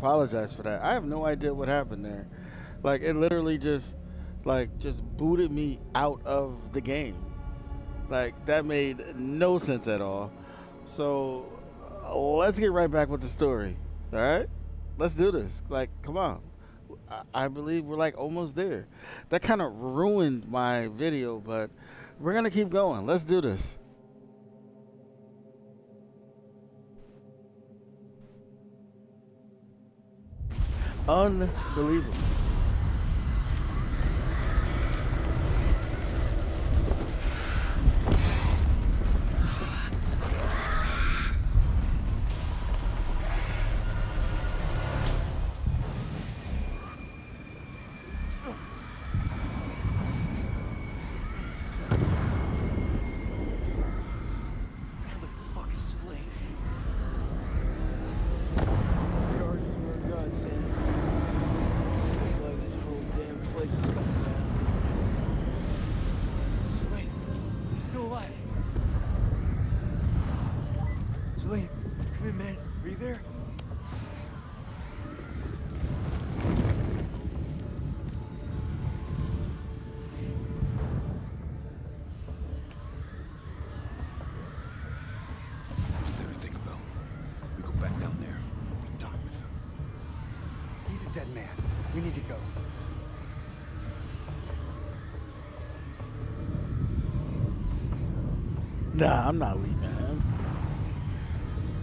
apologize for that. I have no idea what happened there. Like it literally just like just booted me out of the game. Like that made no sense at all. So uh, let's get right back with the story. All right, let's do this. Like, come on. I, believe we're like almost there. That kind of ruined my video, but we're gonna keep going. Let's do this. Unbelievable. Dead man. We need to go. Nah, I'm not leaving him.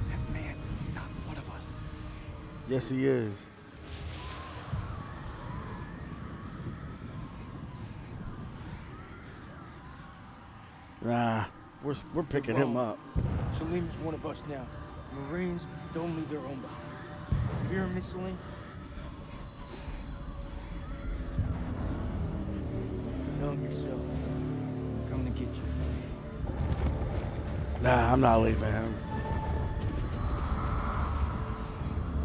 That man is not one of us. Yes, he is. Nah, we're we're picking him up. Salim's one of us now. Marines don't leave their own behind. You hear me, Salim? Him yourself. Coming to get you. Nah, I'm not leaving him.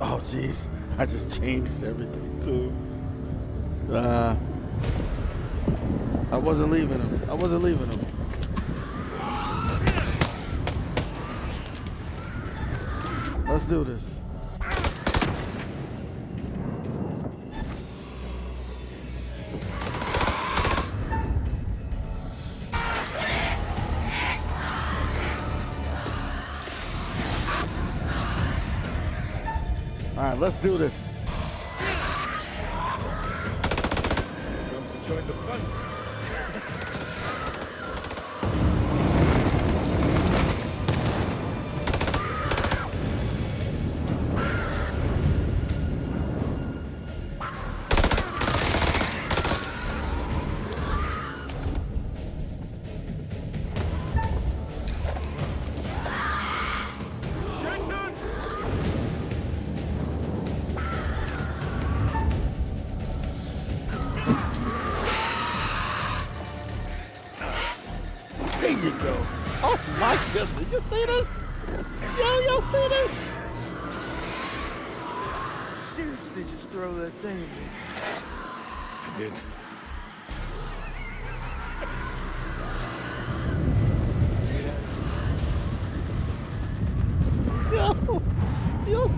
Oh, jeez. I just changed everything, too. Uh, I wasn't leaving him. I wasn't leaving him. Let's do this. Let's do this.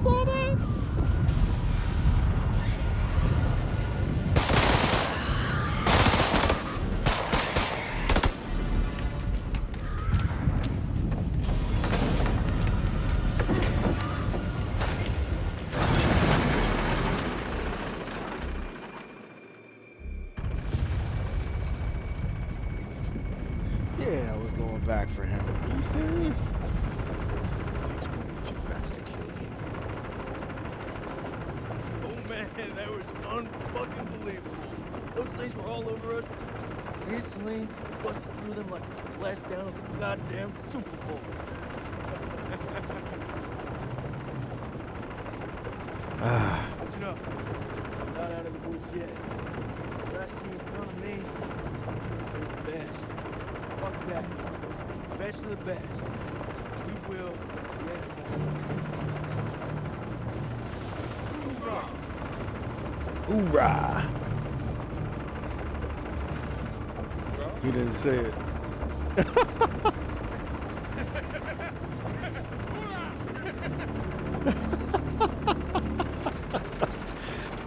You saw unfucking believable. Those things were all over us. Me and Salim busted through them like it was the last down of the goddamn Super Bowl. Ah, Listen up. I'm not out of the woods yet. What I see in front of me, the best. Fuck that. Best of the best. We will get home. Hoorah! He didn't say it.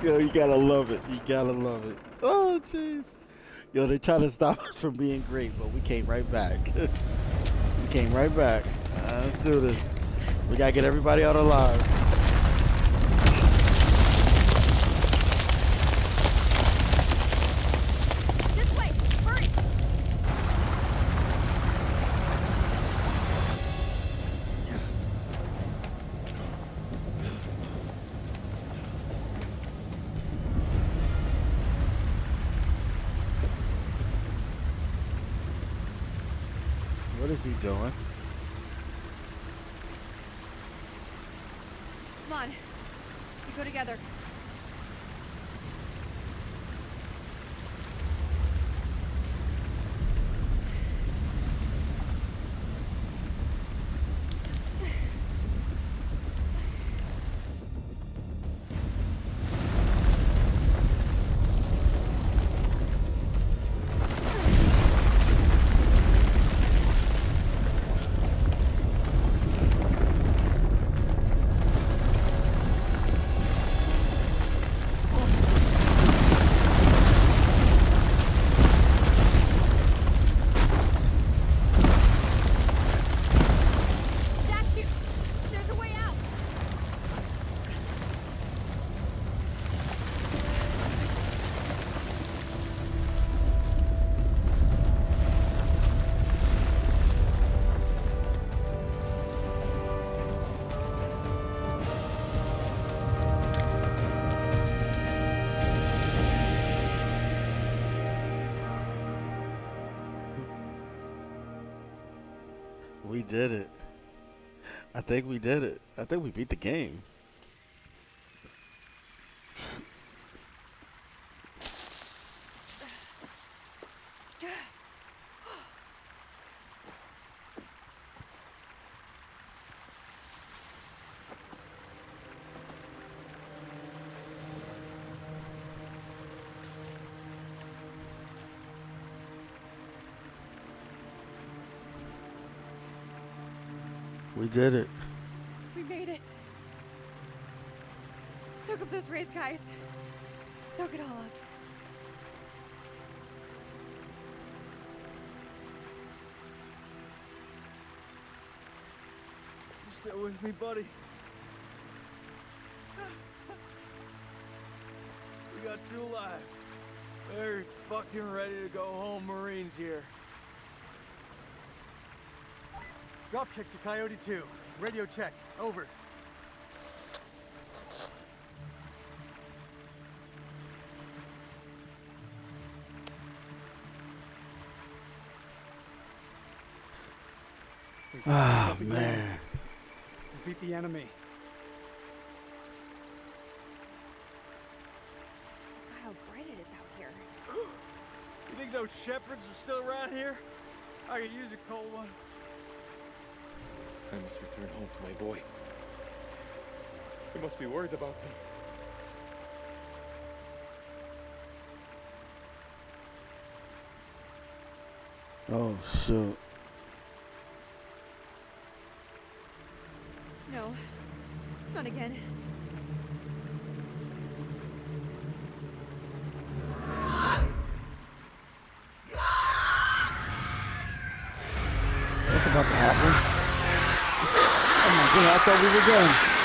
Yo, you gotta love it. You gotta love it. Oh, jeez. Yo, they try to stop us from being great, but we came right back. we came right back. Let's do this. We gotta get everybody out alive. Doing? Come on. We go together. Did it. I think we did it. I think we beat the game. We did it. We made it. Soak up those rays, guys. Soak it all up. You still with me, buddy? we got you alive. Very fucking ready to go home, Marines here. Dropkick to Coyote 2. Radio check. Over. Ah, man. We beat the enemy. God, how bright it is out here. You think those shepherds are still around here? I could use a cold one. I must return home to my boy. He must be worried about me. Oh, shoot. No. Not again. Thought we were done.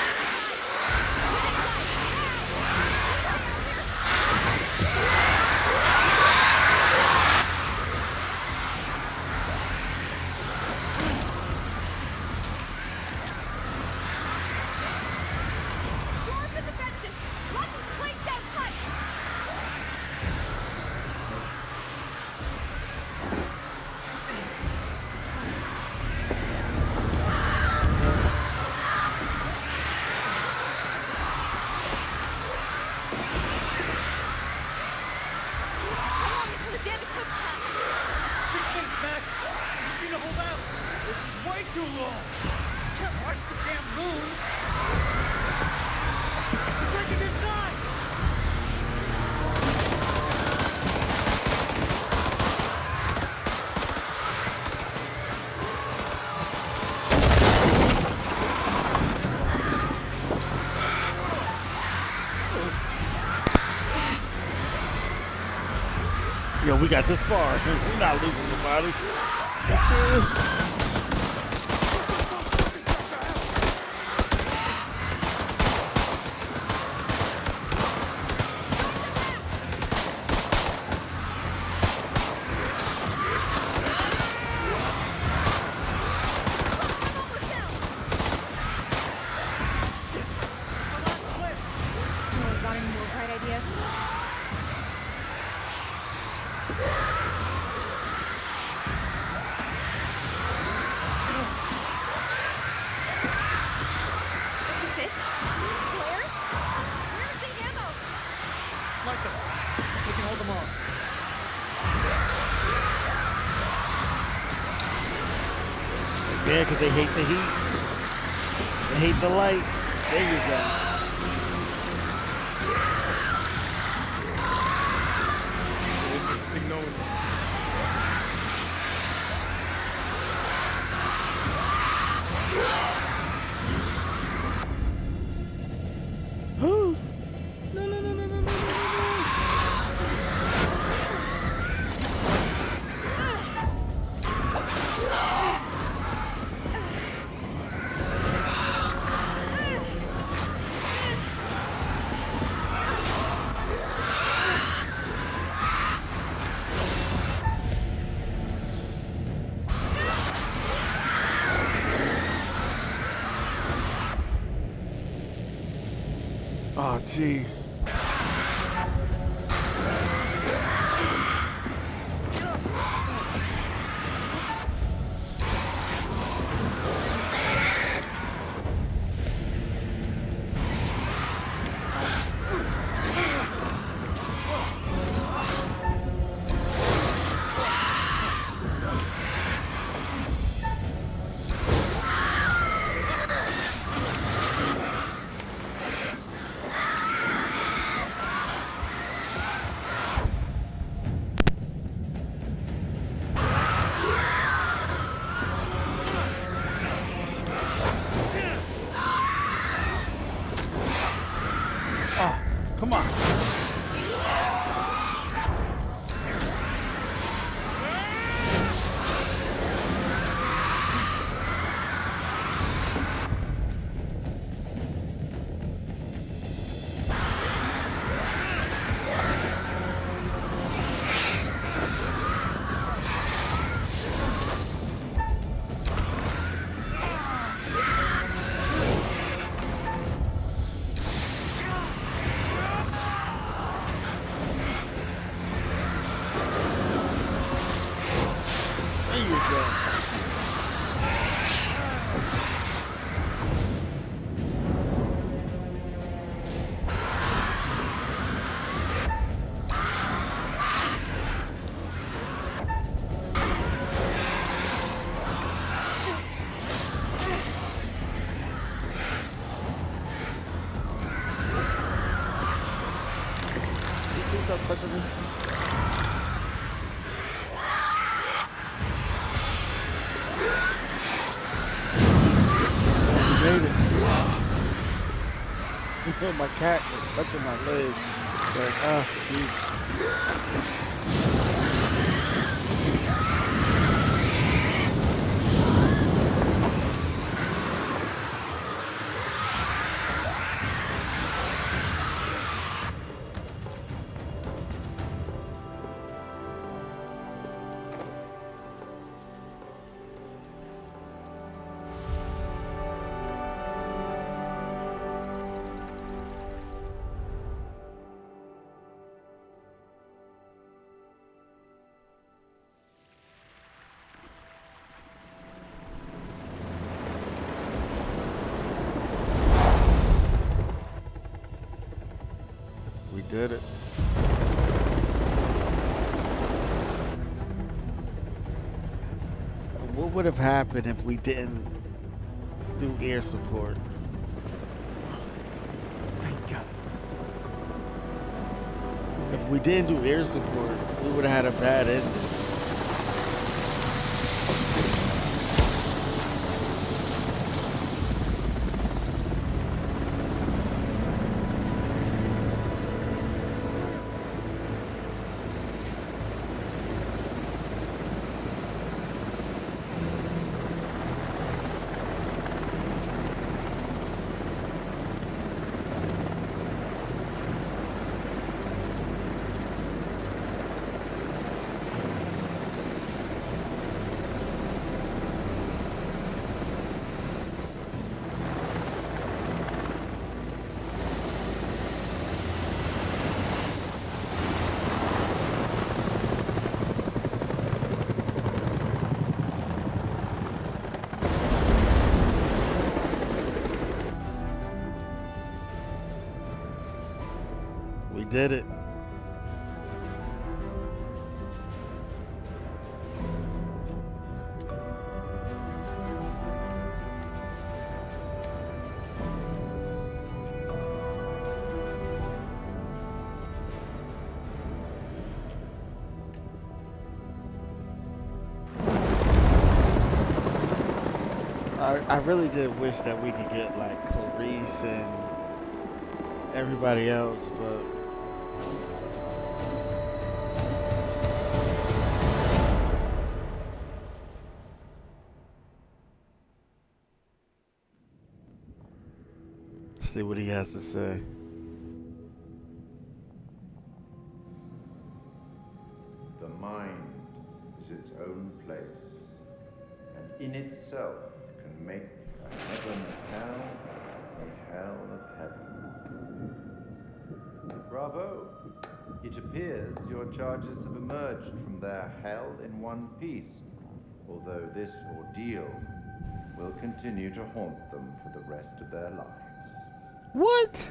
Yo, we got this far. We're not losing nobody. You serious? Yeah, because they hate the heat. They hate the light. There you go. Jeez. My cat was touching my leg. Like, ah, jeez. Did it. What would have happened if we didn't do air support? Thank God. If we didn't do air support, we would have had a bad ending. We did it. I, really did wish that we could get like Clarice and everybody else, but see what he has to say. The mind is its own place, and in itself can make a heaven of hell, a hell of heaven. Bravo! It appears your charges have emerged from their hell in one piece, although this ordeal will continue to haunt them for the rest of their lives. What?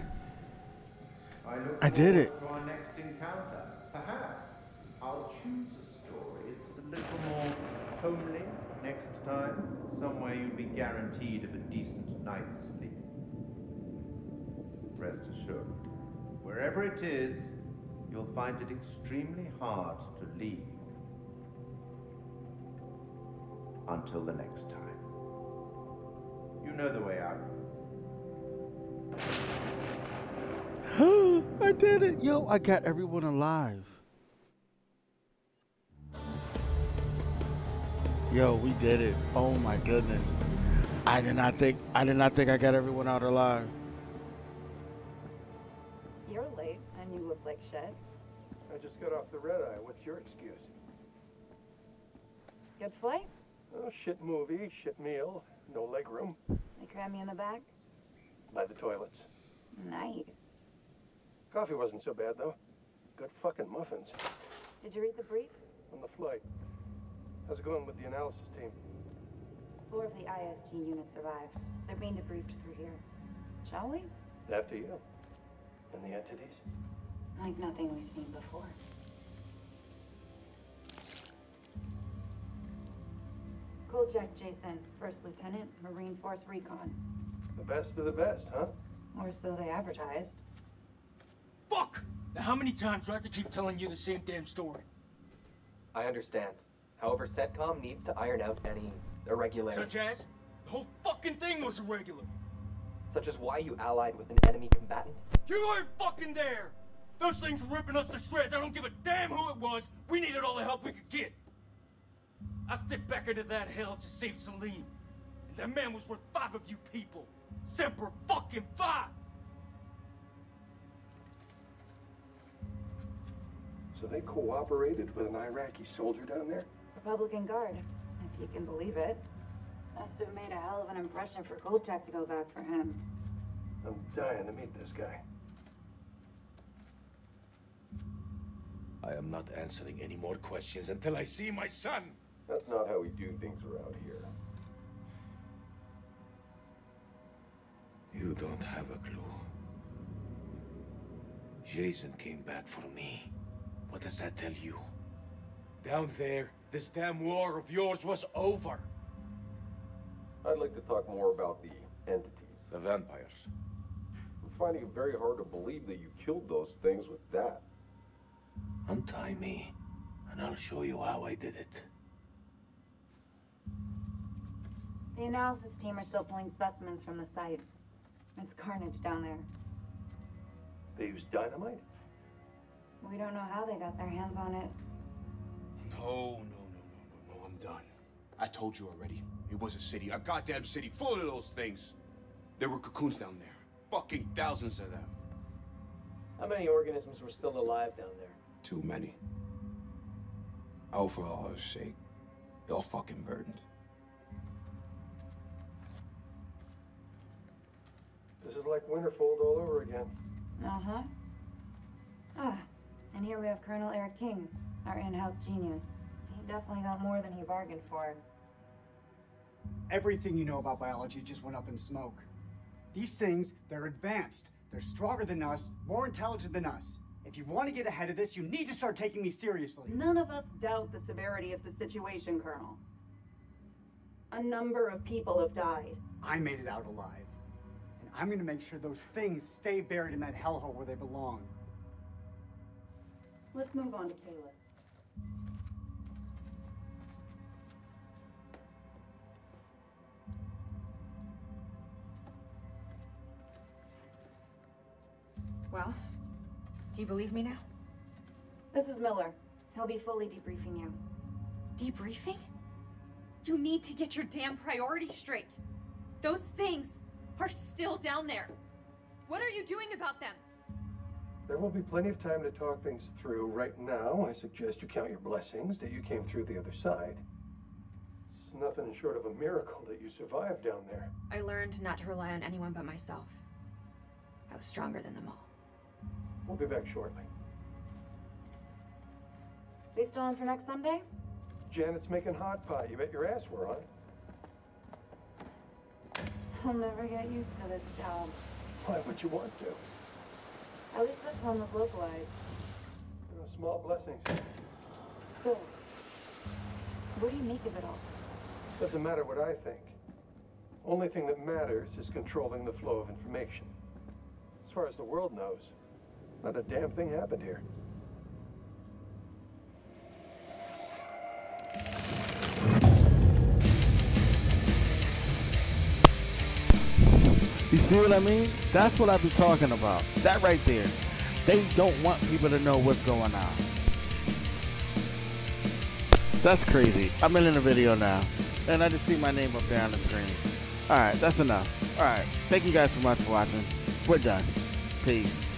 I look I did it. To our next encounter. Perhaps I'll choose a story that's a little more homely next time. Somewhere you'll be guaranteed of a decent night's sleep. Rest assured, wherever it is, you'll find it extremely hard to leave. Until the next time. You know the way out. I did it. Yo, I got everyone alive. Yo, we did it. Oh my goodness. I did not think I did not think I got everyone out alive. You're late, and you look like shit. I just got off the red eye. What's your excuse? Good flight? Oh, shit movie, shit meal, no leg room. They cram you in the back? By the toilets. Nice. Coffee wasn't so bad, though. Good fucking muffins. Did you read the brief? On the flight. How's it going with the analysis team? Four of the ISG units survived. They're being debriefed through here. Shall we? After you. And the entities? Like nothing we've seen before. Kolchak Jason, First Lieutenant, Marine Force Recon. The best of the best, huh? Or so they advertised. Fuck! Now how many times do I have to keep telling you the same damn story? I understand. However, CENTCOM needs to iron out any irregularities, Such as? The whole fucking thing was irregular. such as why you allied with an enemy combatant. You weren't fucking there! Those things were ripping us to shreds. I don't give a damn who it was. We needed all the help we could get. I stepped back into that hell to save Salim. And that man was worth five of you people. Semper fucking Fi! So they cooperated with an Iraqi soldier down there? Republican Guard, if you can believe it. Must have made a hell of an impression for Kolchak to go back for him. I'm dying to meet this guy. I am not answering any more questions until I see my son. That's not how we do things around here. You don't have a clue. Jason came back for me. What does that tell you? Down there, this damn war of yours was over. I'd like to talk more about the entities. The vampires. I'm finding it very hard to believe that you killed those things with that. Untie me, and I'll show you how I did it. The analysis team are still pulling specimens from the site. It's carnage down there. They used dynamite? We don't know how they got their hands on it. No, no, no, no, no, no. I'm done. I told you already. It was a city, a goddamn city full of those things. There were cocoons down there. Fucking thousands of them. How many organisms were still alive down there? Too many. Oh, for Allah's sake. They all fucking burdened. This is like Winterfold all over again. Uh-huh. Ah, and here we have Colonel Eric King, our in-house genius. He definitely got more than he bargained for. Everything you know about biology just went up in smoke. These things, they're advanced. They're stronger than us, more intelligent than us. If you want to get ahead of this, you need to start taking me seriously. None of us doubt the severity of the situation, Colonel. A number of people have died. I made it out alive. And I'm gonna make sure those things stay buried in that hellhole where they belong. Let's move on to Kalis. Well, do you believe me now? This is Miller. He'll be fully debriefing you. Debriefing? You need to get your damn priorities straight. Those things are still down there. What are you doing about them? There will be plenty of time to talk things through. Right now, I suggest you count your blessings that you came through the other side. It's nothing short of a miracle that you survived down there. I learned not to rely on anyone but myself. I was stronger than them all. We'll be back shortly. We still on for next Sunday? Janet's making hot pot. You bet your ass we're on. I'll never get used to this job. Why would you want to? At least this one was localized. You know, small blessings. Still, what do you make of it all? Doesn't matter what I think. Only thing that matters is controlling the flow of information. As far as the world knows, not a damn thing happened here. You see what I mean? That's what I've been talking about. That right there. They don't want people to know what's going on. That's crazy. I'm in the video now. And I just see my name up there on the screen. Alright, that's enough. Alright. Thank you guys so much for watching. We're done. Peace.